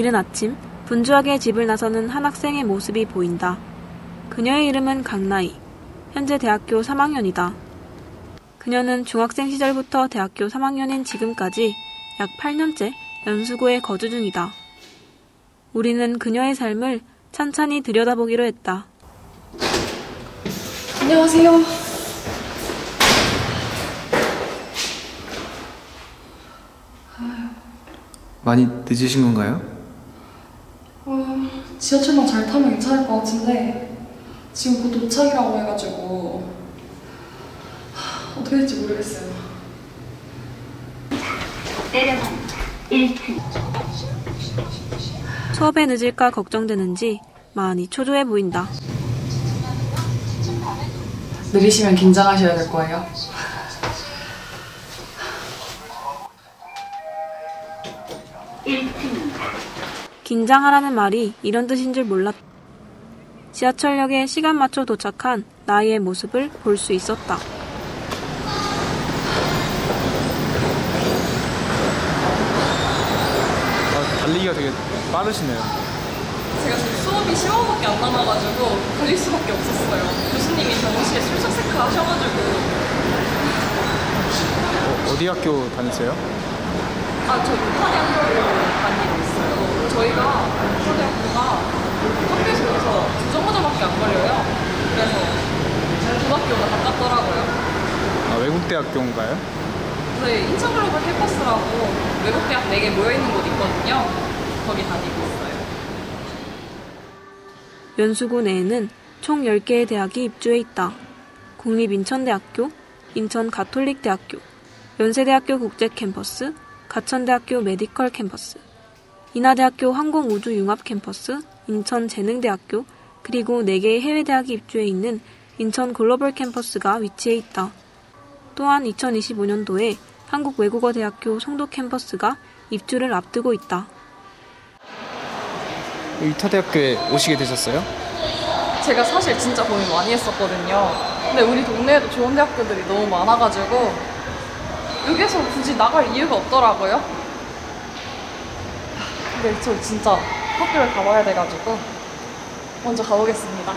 이른 아침 분주하게 집을 나서는 한 학생의 모습이 보인다. 그녀의 이름은 강나이. 현재 대학교 3학년이다. 그녀는 중학생 시절부터 대학교 3학년인 지금까지 약 8년째 연수구에 거주 중이다. 우리는 그녀의 삶을 찬찬히 들여다보기로 했다. 안녕하세요. 많이 늦으신 건가요? 어, 지하철만 잘 타면 괜찮을 것 같은데 지금 곧 도착이라고 해가지고 하, 어떻게 될지 모르겠어요. 내려갑니다. 1층. 수업에 늦을까 걱정되는지 많이 초조해 보인다. 느리시면 긴장하셔야 될 거예요. 긴장하라는 말이 이런 뜻인 줄 몰랐다. 지하철역에 시간 맞춰 도착한 나이의 모습을 볼 수 있었다. 아, 달리기가 되게 빠르시네요. 제가 지금 수업이 15분밖에 안 남아가지고 달릴 수밖에 없었어요. 교수님이 정시에 출석 체크 하셔가지고 어, 어디 학교 다니세요? 아, 저 육하대학교를 다니고 있어요. 저희가 육하대학교가 학교에서 여기서 두 정거장밖에 안 걸려요. 그래서 중학교가 가깝더라고요. 아, 외국대학교인가요? 저희 인천글로벌 캠퍼스라고 외국 대학 4개 모여있는 곳 있거든요. 거기 다니고 있어요. 연수구 내에는 총 10개의 대학이 입주해 있다. 국립인천대학교, 인천가톨릭대학교, 연세대학교 국제캠퍼스, 가천대학교 메디컬 캠퍼스, 인하대학교 항공우주융합캠퍼스, 인천재능대학교, 그리고 4개의 해외대학이 입주해 있는 인천 글로벌 캠퍼스가 위치해 있다. 또한 2025년도에 한국외국어대학교 송도 캠퍼스가 입주를 앞두고 있다. 유타대학교에 오시게 되셨어요? 제가 사실 진짜 고민 많이 했었거든요. 근데 우리 동네에도 좋은 대학교들이 너무 많아가지고 여기서 굳이 나갈 이유가 없더라고요. 근데 저 진짜 학교를 가봐야 돼가지고 먼저 가보겠습니다.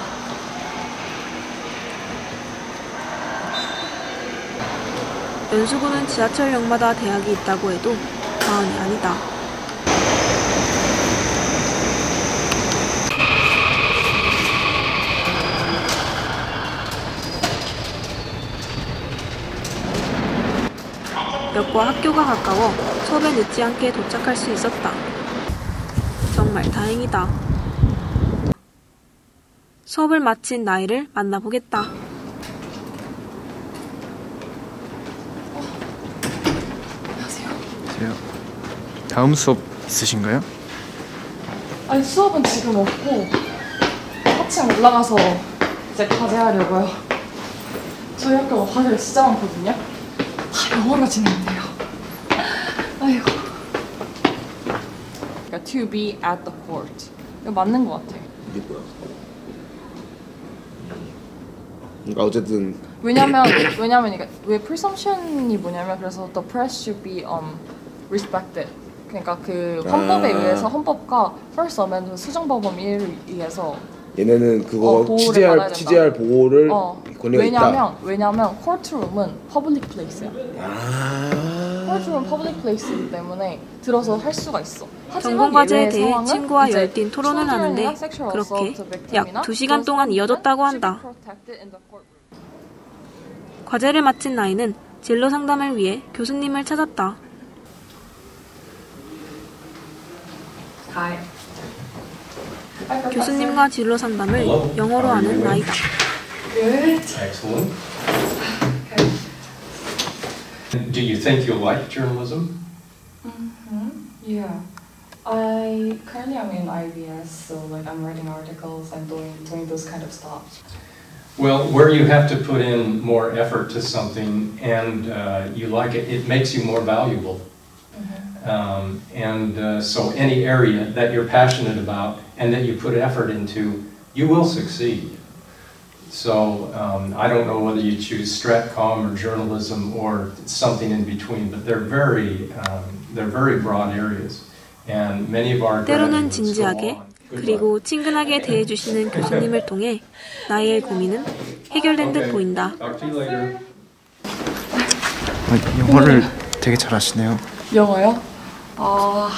연수구는 지하철역마다 대학이 있다고 해도 과언이 아니다. 역과 학교가 가까워 수업에 늦지 않게 도착할 수 있었다. 정말 다행이다. 수업을 마친 나이를 만나보겠다. 안녕하세요. 다음 수업 있으신가요? 아니 수업은 지금 없고 하층 올라가서 이제 과제하려고요. 저희 학교가 과제가 진짜 많거든요. 진행돼요. 아이고. 그러니까 to be at the port. 이거 맞는 것 같아. 이게 뭐야? 그러니까 어쨌든 왜냐면 왜냐면 이게 왜 presumption이 뭐냐면 그래서 the press should be um respected. 그러니까 그 헌법에 아. 의해서 헌법과 First Amendment 수정법원에 의해서 얘네는 그거 어, 보호를 취재할. 취재할 보호를 어 권리가 왜냐면 있다. 왜냐면 courtroom은 public place야. 아. courtroom public place이기 때문에 들어서 할 수가 있어. 전공 과제에 대해 친구와 열띤 토론을 하는데 그렇게 약 2시간 동안 이어졌다고 한다. 과제를 마친 나이는 진로 상담을 위해 교수님을 찾았다. 교수님과 진로 상담을 영어로 하는 나이다. Excellent. Do you think you'll like journalism? Yeah. I currently I'm in IBS, so like I'm writing articles and doing doing those kind of stuff. Well, where you have to put in more effort to something and uh, you like it, it makes you more valuable. Um, and uh, so any area that you're passionate about and that you put effort into, you will succeed. So um, I don't know whether you choose stratcom or journalism or something in between, but they're very um, they're very broad areas, and many of our 때로는 graduates go 진지하게 on. Good luck. 그리고 친근하게 대해주시는 교수님을 통해 나의 고민은 해결된 듯 Okay. 보인다. Talk to you later. 아, 영어를 되게 잘하시네요. 영어요? 아,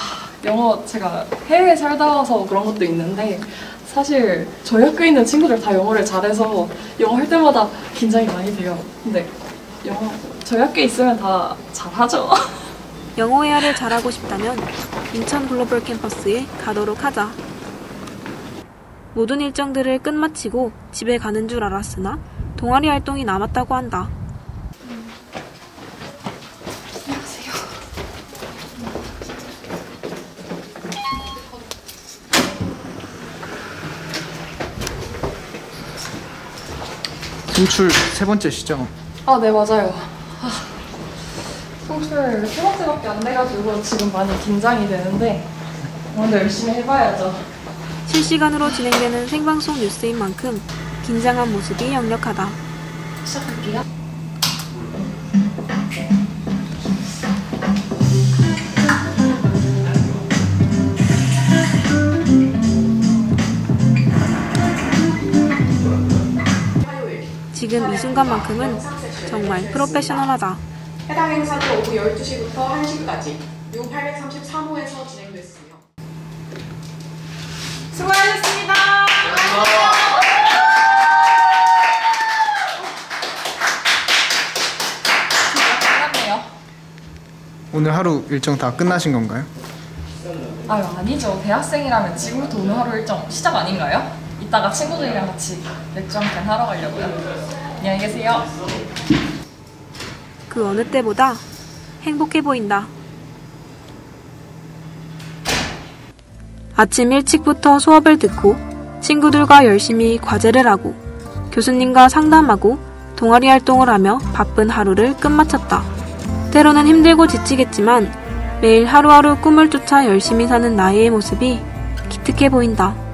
영어 제가 해외에 살다 와서 그런 것도 있는데 사실 저희 학교에 있는 친구들 다 영어를 잘해서 영어 할 때마다 긴장이 많이 돼요. 근데 영어 저희 학교에 있으면 다 잘하죠. 영어 회화를 잘하고 싶다면 인천 글로벌 캠퍼스에 가도록 하자. 모든 일정들을 끝마치고 집에 가는 줄 알았으나 동아리 활동이 남았다고 한다. 송출 세 번째 시죠? 아, 네, 맞아요. 아, 송출 세 번째밖에 안 돼가지고 지금 많이 긴장이 되는데 오늘 열심히 해봐야죠. 실시간으로 진행되는 생방송 뉴스인 만큼 긴장한 모습이 역력하다. 시작할게요. 지금 이 순간만큼은 정말 프로페셔널하다. 해당 행사는 오후 12시부터 1시까지 U833호에서 진행됐으며 수고하셨습니다. 끝났네요. 오늘 하루 일정 다 끝나신 건가요? 아유 아니죠 대학생이라면 지금부터 오늘 하루 일정 시작 아닌가요? 이따가 친구들이랑 같이 맥주 한캔 하러 가려고요 안녕히 계세요 그 어느 때보다 행복해 보인다. 아침 일찍부터 수업을 듣고 친구들과 열심히 과제를 하고 교수님과 상담하고 동아리 활동을 하며 바쁜 하루를 끝마쳤다. 때로는 힘들고 지치겠지만 매일 하루하루 꿈을 쫓아 열심히 사는 나의 모습이 기특해 보인다.